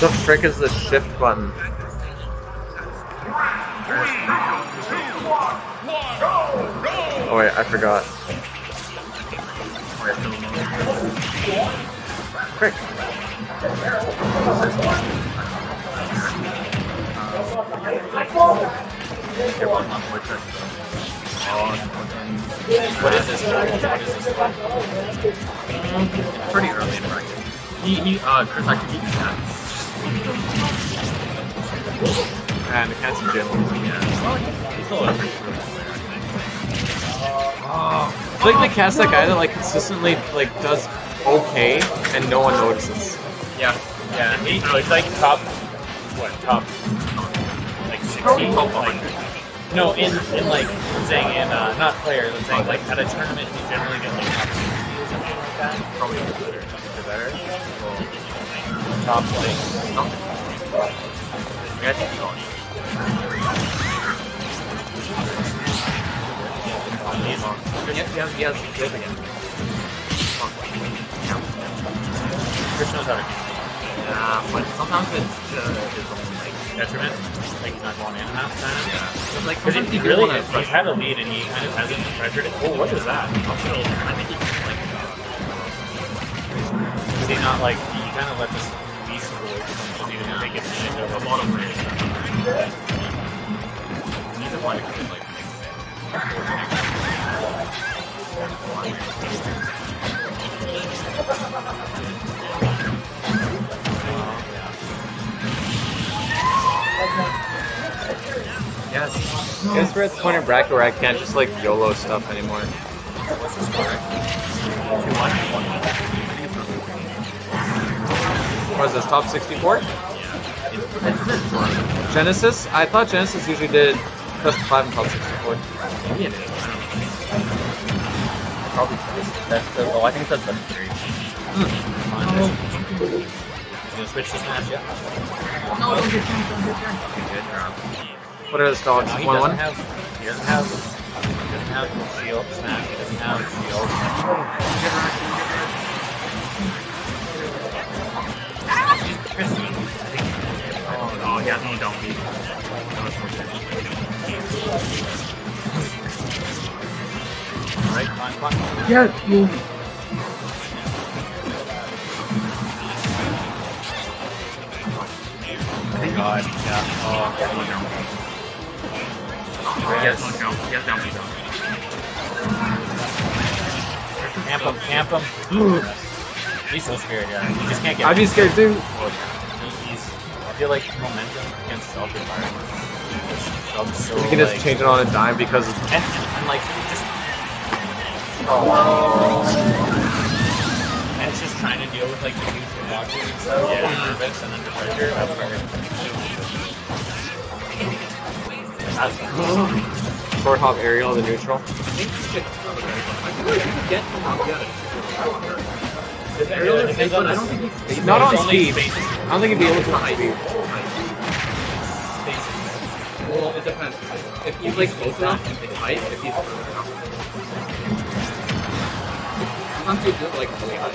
The frick is the shift button? Oh wait, I forgot. Frick. What is this? What is this? Pretty early in practice. He, he, uh, Chris actually beat cat. And the cat's in gym. Yeah. He's still a pretty good player, I think. I like the cat's that guy that like consistently like does okay and no one notices. Yeah, yeah. He, he's like top, what, top, like 16? Like, no, in, in like, I'm saying in, uh, not players, I'm saying like at a tournament, he generally gets like top 60 or something like that. Probably better. Or better. Top like, I think he's on. he's on. He has, he has, he has again. Chris knows how to Yeah, but sometimes it's to his own, like, detriment. Like he's not going in half time. yeah. It's like, sometimes he, he really wanna he's had a lead and he kind of hasn't pressured it. Oh, what is that? Also, I think he can, like, Does he not like? Kind of let this beast go away from him. so He didn't take advantage a of it. lot of ways. He's the one can, like, it. Yes. I guess we're at the point in bracket where I can't just like YOLO stuff anymore. What's the score? Two one. What is this, top 64? Yeah. It's, it's a bit fun. Genesis? I thought Genesis usually did custom 5 and top 64. Maybe it is. I don't know. Probably that's the. Oh, I think that's the three. Hmm. You gonna switch this match? Yeah. No, don't get turned. Don't get turned. Okay, good round. What are the dogs? No, he 1 doesn't 1? have. He doesn't have. He doesn't have shield smash. He doesn't have shield. Oh no, he has no down. That was Alright, fine, fine. Yes, you. Thank God. Yeah. Oh, He has no down beat. He has no down. He has down beat. camp him, camp him. He's so scared, yeah. He just can't get. I'd be scared too. Oh, he's. I feel like momentum against self environment. So, You can just like, change it on a dime because of And, and like just. And it's just trying to deal with like the huge boxes and stuff. Yeah. Nervous and under pressure. That's. Short hop aerial, the neutral. I think this shit's probably very fun. I feel like you can get him out the other. Aerial Aerial depends is but I don't think he's He's Not on only speed. spaces. I don't think he'd be able to on speed. Well, it depends. If he's like close enough, if it's tight, if he's further enough. Sometimes you do it like really high.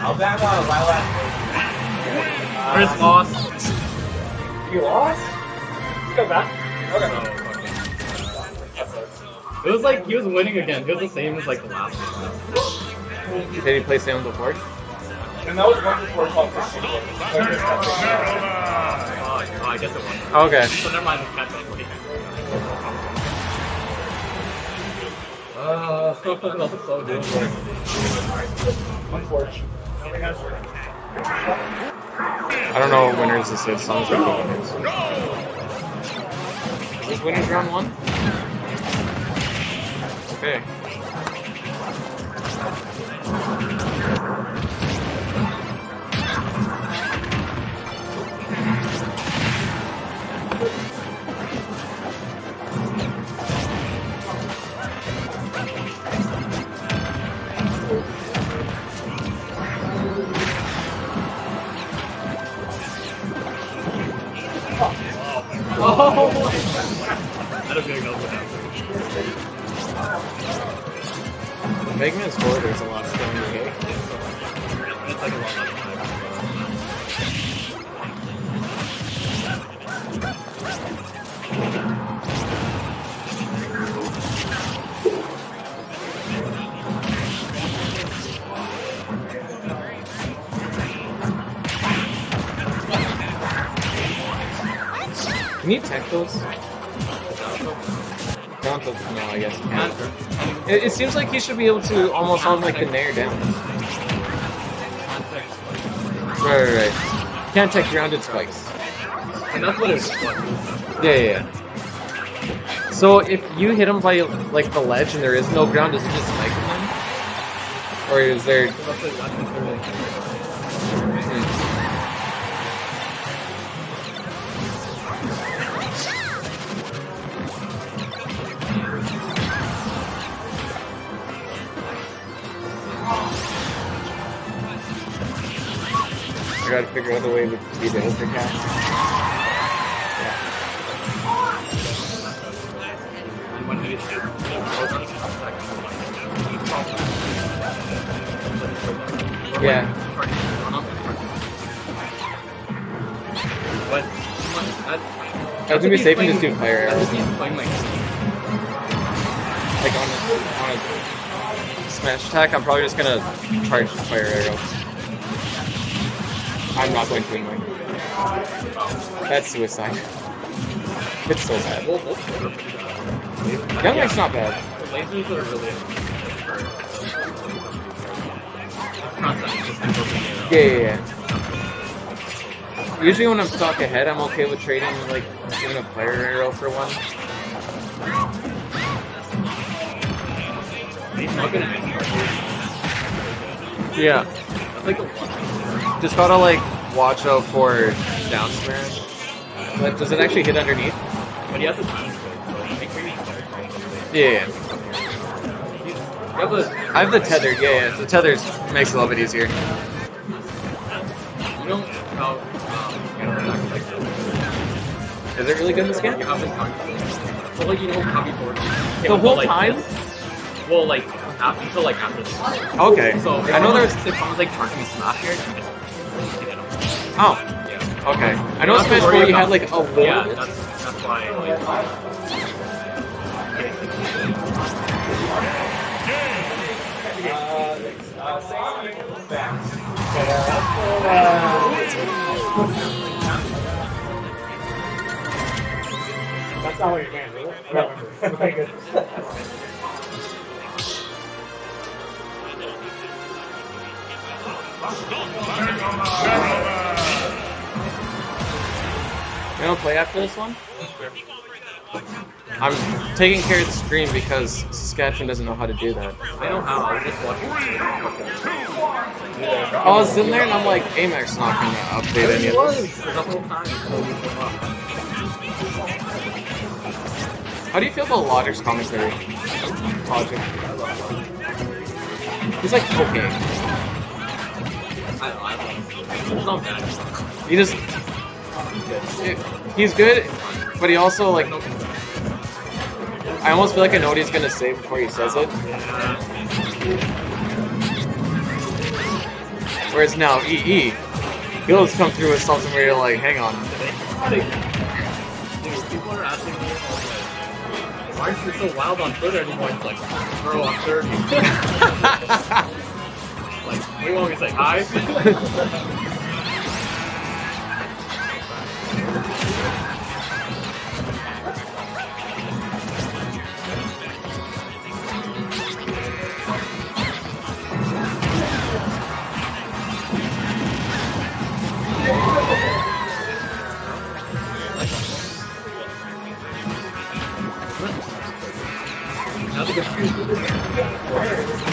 I'll back on a Lilac. Chris lost. You lost? Let's go back. Okay. It was like he was winning again. It was the same as like the last one. Did he play Sam before? And that was one before called for shit. Oh, oh, I guess it won. Okay. So never mind the catch up. Uh, that so good. Unfortunate. I don't know what winners this is. Sounds like winners. Is this winners round one? Okay. Can you tech those? Don't no, I guess. It, it seems like he should be able to almost all like the nair down. Right, right, right. Can't tech grounded spikes. And that's what it. Yeah, yeah, yeah. So if you hit him by like the ledge and there is no ground, does it just spike him? Or is there? I gotta figure out a way to be the overcast. And when he Yeah. But that, That was gonna be safe and just do fire arrows. just he's playing like Like on a, on a smash attack, I'm probably just gonna charge the fire arrow. I'm not going to anyway. That's suicide. It's so bad. Well, both of them are pretty bad. Young Link's not bad. The lasers are really constantly just invoking it. Yeah, yeah, yeah. Usually when I'm stuck ahead, I'm okay with trading, like, giving a player arrow for one. He's not gonna hit you. Yeah. Just gotta, like, watch out for down smash. But does it actually hit underneath? But he has the time to so make sure you Yeah, yeah. Have the, I have the tethered, yeah, yeah. The tethered makes it a little bit easier. you know um, like, Is it really good in this game? you have this time. So like, you know, copy board. The whole time? Well, like, after, until like after this. Okay. So I know there's. if someone's like charging me smash here, Oh, Yeah. okay. I know Not to Smash 4 you had like a little Yeah, bit. that's that's why like. That's not what you're doing, is it? No. You don't play after this one? I'm taking care of the screen because Saskatchewan doesn't know how to do that. I know how. I was just watching. I was in there and I'm like, Amex not gonna update any of this. the whole time. until we came up. How do you feel about Logic's commentary? Logic. He's like, okay. I, I love it. It's not bad. He just. It- he's good, but he also, like. I almost feel like I know what he's gonna say before he says it. Whereas now, EE, he'll just come through with something where you're like, hang on. People are asking me, like, why aren't you so wild on Twitter anymore? It's like, bro, I'm 30. like, want me to say hi? confused.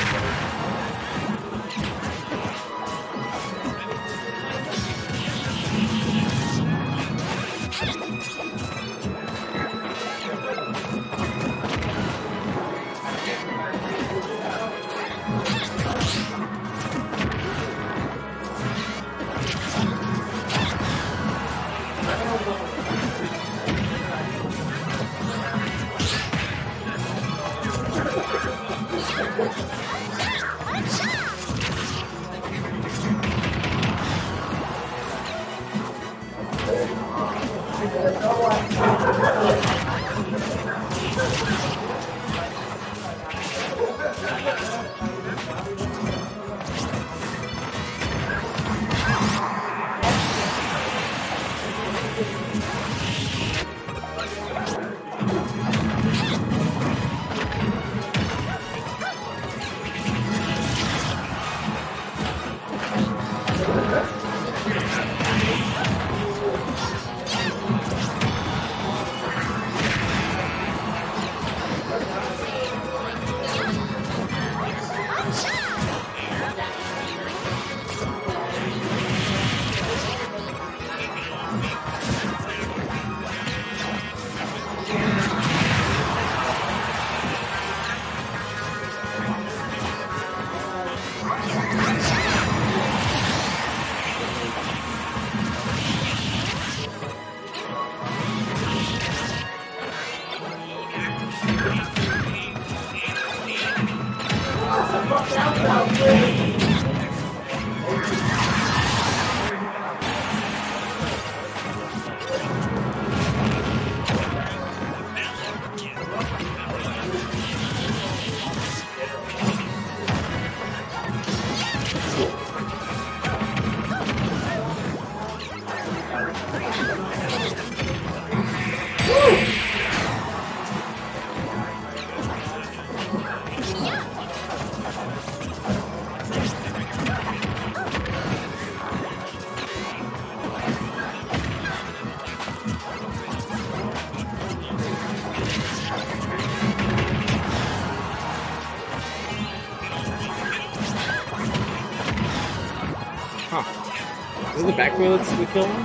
Is it the back wheel that's we kill him?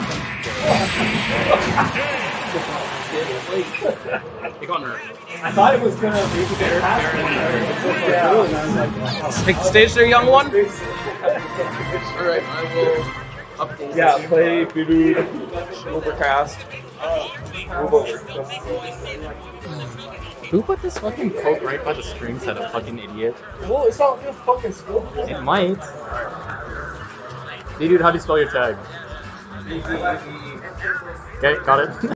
He got nerfed. I thought it was gonna be better. Yeah. Take the stage there, young one. Alright, I will update. Yeah, play Voodoo Overcast. Move over. Who put this fucking coke right by the screen set? A fucking idiot. Well, it's not just fucking school. It might. Dude, how do you spell your tag? Okay, got it.